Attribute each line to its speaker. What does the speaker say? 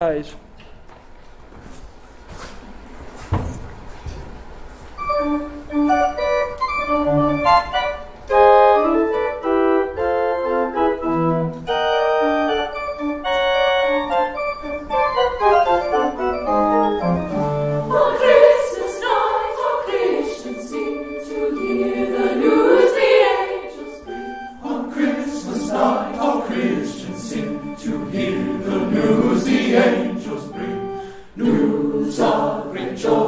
Speaker 1: Reais. rejoice.